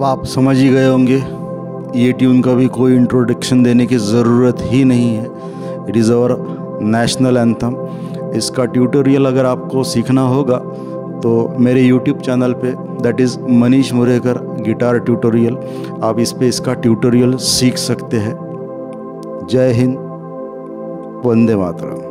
अब आप समझ ही गए होंगे, ये ट्यून का भी कोई इंट्रोडक्शन देने की ज़रूरत ही नहीं है। It is our national anthem इसका ट्यूटोरियल अगर आपको सीखना होगा तो मेरे यूट्यूब चैनल पे that is Manish Murekar guitar tutorial आप इस पे इसका ट्यूटोरियल सीख सकते हैं। जय हिंद, वंदे मातरम।